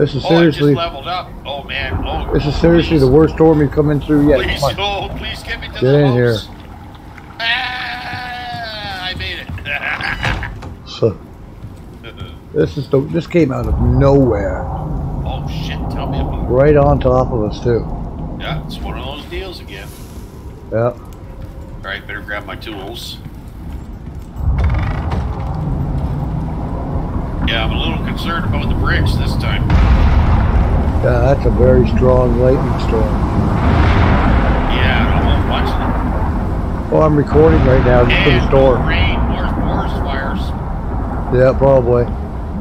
This is Oh, seriously, up. Oh man. Oh. this is oh, seriously please. the worst storm we've come in through yet. Please, oh, please get me to Get the in here. Ah, I made So, it. this is the, this came out of nowhere. oh shit! Tell me about Right on top of us too. Yeah, it's one of those deals again. Yeah. All right, better grab my tools. Yeah, I'm a little concerned about the bricks this time. Yeah, that's a very strong lightning storm. Yeah, I'm watching Well, I'm recording right now it. just for the And storm. rain, more forest fires. Yeah, probably.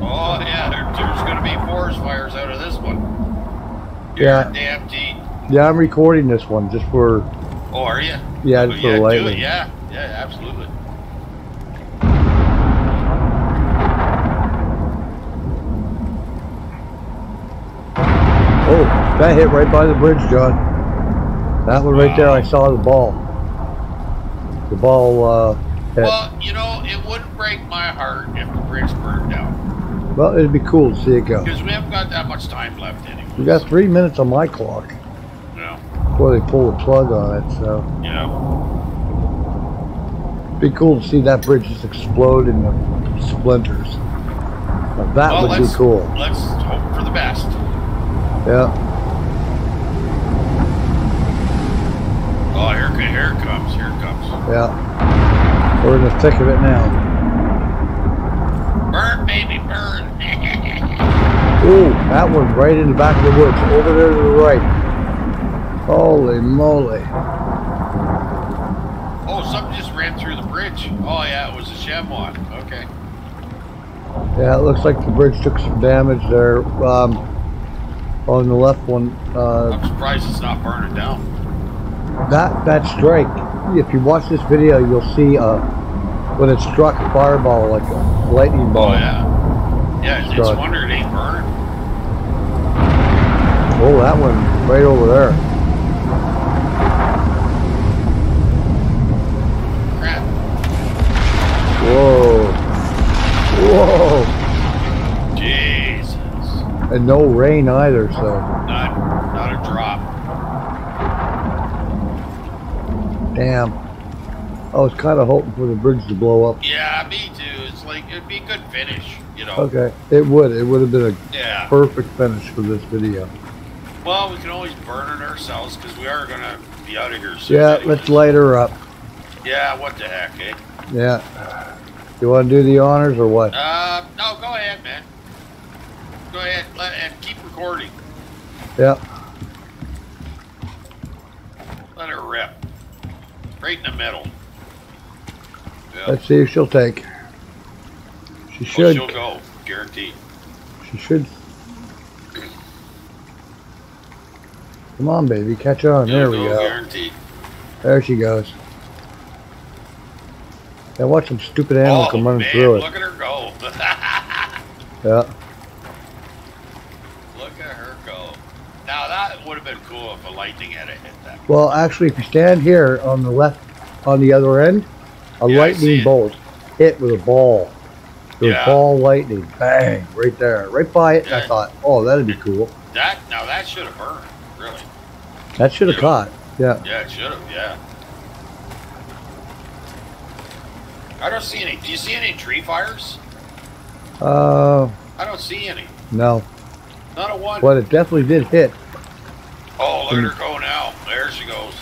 Oh yeah, there, there's going to be forest fires out of this one. Yeah. Guaranteed. Yeah, I'm recording this one just for, Oh, are you? yeah, Oh, just for yeah, it. lightning. Yeah, yeah, absolutely. Oh, that hit right by the bridge, John. That one right there, I saw the ball. The ball, uh, hit. Well, you know, it wouldn't break my heart if the bridge burned down Well, it'd be cool to see it go. because we haven't got that much time left anyway. We got three minutes on my clock Yeah, before they pull the plug on it, so yeah. it'd be cool to see that bridge just explode into splinters. Now, that well, would be cool. Let's hope for the best. Yeah. Oh, here, here it comes. Here it comes. Yeah. We're in the thick of it now. Burn, baby, burn. Ooh, that one right in the back of the woods, over there to the right. Holy moly. oh, something just ran through the bridge. Oh, yeah, it was a chamois. Okay. Yeah, it looks like the bridge took some damage there. Um, on the left one, uh, I'm surprised it's not burning down. That that strike. If you watch this video, you'll see uh, when it struck fireball like a lightning ball. Oh, yeah. Yeah, it's, Struck. it ain't burning. Oh, that one right over there. Crap. Whoa, whoa, Jesus. and no rain either. So Not, not a drop. Damn. I was kind of hoping for the bridge to blow up. Yeah, me too. It's like, it'd be a good finish, you know. Okay, it would. It would have been a Yeah. perfect finish for this video. Well, we can always burn it ourselves because we are going to be out of here soon. Yeah, anyways. let's light her up. Yeah, what the heck, eh? Yeah. You want to do the honors or what? Uh, no, go ahead, man. Go ahead let, and keep recording. Yeah. Let her rip. Right in the middle. Yeah. Let's see if she'll take. She Oh, should. she'll go, guaranteed. She should. Come on, baby, catch on. She'll There we go, go. Guaranteed. There she goes. Now watch some stupid animal oh, come running man, through it. look at her go. Yeah. look at her go. Now, that would have been cool if a lightning had hit that. Well, actually, if you stand here on the left, on the other end, a Yeah, lightning bolt hit with a ball. With Yeah. ball lightning, bang, right there, right by it. I thought, oh, that'd be cool. That, now that should have burned, really. That should have caught. Yeah. Yeah, it should have, yeah. I don't see any. Do you see any tree fires? Uh, I don't see any. no, Not a one. but it definitely did hit. Oh, look at her hmm. go now. There she goes.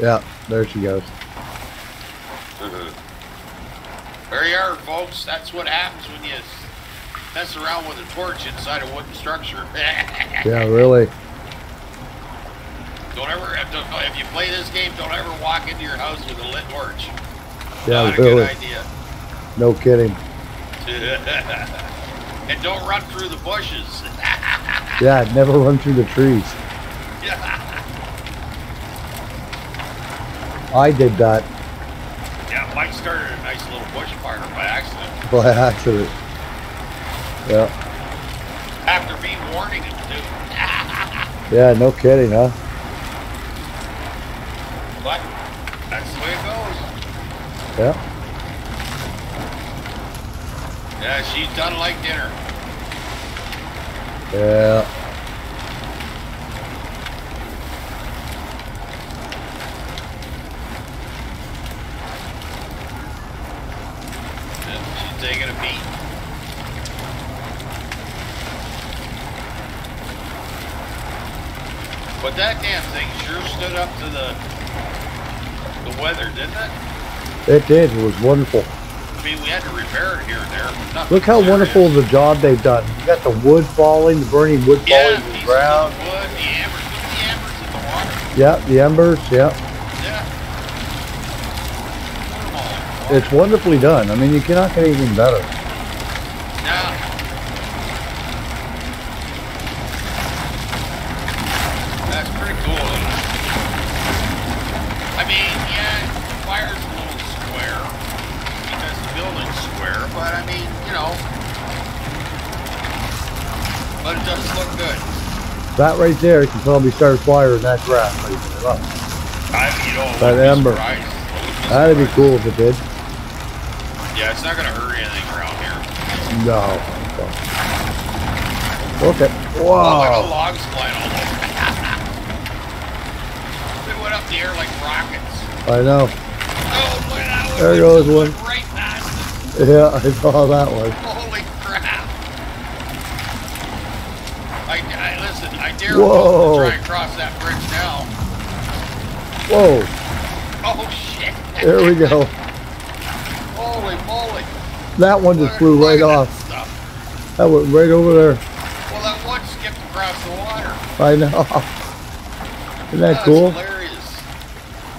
Yeah, there she goes. Mm-hmm. there you are, folks. That's what happens when you mess around with a torch inside a wooden structure. Yeah, really. Don't ever, don't, if you play this game, don't ever walk into your house with a lit torch. Yeah, Not a really. good idea. No kidding. and don't run through the bushes. Yeah, never run through the trees. I did that yeah, Mike started a nice little bush fire by accident. by accident. Yeah, After me warning him to. yeah, no kidding, huh? But that's the way it goes. Yeah. Yeah, she's done like dinner. Yeah. And she's taking a beat. But that damn thing sure stood up to the the weather, didn't it? It did. It was wonderful. I mean, we had to repair it here and there. Look how serious. wonderful the job they've done. You got the wood falling, the burning wood Yeah, falling to the ground. of wood, the embers, the embers in the water. Yeah, the embers. Yeah, Yeah. It's wonderfully done. I mean, you cannot get anything better. Yeah. That's pretty cool. I mean, yeah, fire's a little square because the building's square, but I mean, you know, but it does look good. That right there can probably start a fire in that grass. right there. I, you know, That ember. surprised. I wouldn't be That'd be cool if it did. Yeah, it's not gonna hurt anything around here. No. Okay. Oh, look at Wow. logs flying all over. They went up the air like rockets. I know. Oh, that. There goes one. Right. Yeah, I saw that one. Holy crap. I, I listen, I dare Whoa. to try and cross that bridge now. Whoa. Oh shit. There we go. Holy moly. That one just flew right that off. Stuff. That went right over there. Well, that one skipped across the water. I know. Isn't that That's cool?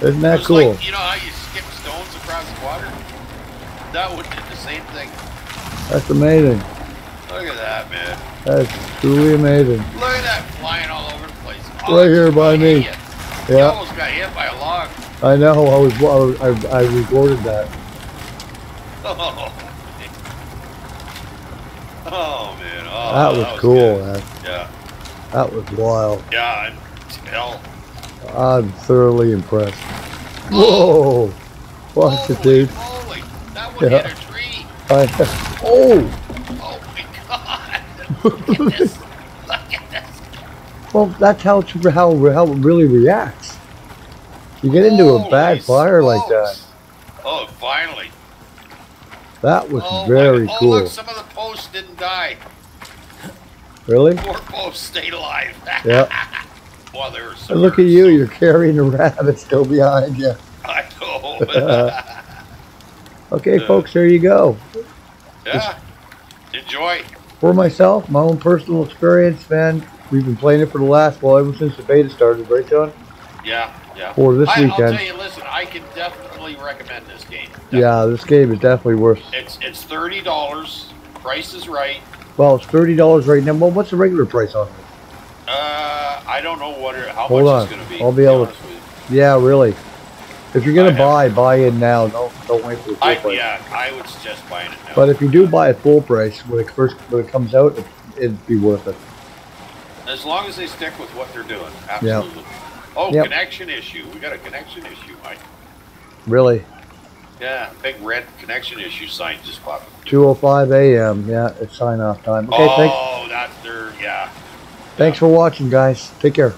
Isn't that was cool? Like, you know how you skip stones across the water? That one did the same thing. That's amazing. Look at that, man. That's truly amazing. Look at that flying all over the place. Right oh, here by me. idiot. He almost got hit by a log. I know. I was. I, I recorded that. Oh, oh man. Oh, oh That was cool. good. Man. Yeah. That was wild. Yeah, hell. I'm thoroughly impressed. Whoa! Watch it, dude. moly. That one Yeah. hit a tree. I, oh! Oh my god. Look at this. Look at this. Well, that's how it's, how how it really reacts. You get into a Holy bad fire like that. Oh, finally. That was Oh, very oh, cool. look, some of the posts didn't die. Really? Four posts stayed alive. Yeah. They were so look at you. You're carrying a rabbit still behind you. I know. Okay, Yeah. folks, there you go. yeah. Enjoy. For myself, my own personal experience, man, we've been playing it for the last, well, ever since the beta started, right, John? Yeah, yeah. For this I, I'll weekend. tell you, listen, I can definitely recommend this game. Yeah, this game is definitely worth. It's it's thirty dollars. Price is right. Well, it's thirty dollars right now. Well, what's the regular price on it? Uh, I don't know what it, how Hold much on. it's going to be. I'll to be able you. Yeah, really. If you're gonna have- buy, buy in now. Don't don't wait for the full I, price. yeah, I would suggest buying it now. But if you do buy at full price when it first when it comes out, it, it'd be worth it. as long as they stick with what they're doing, absolutely. Oh, Yep. connection issue. We got a connection issue, Mike. Really. Yeah, big red connection issue sign just popped. 2:05 a.m. Yeah, it's sign off time. Okay, oh, thanks. that's their yeah. Thanks for watching, guys. Take care.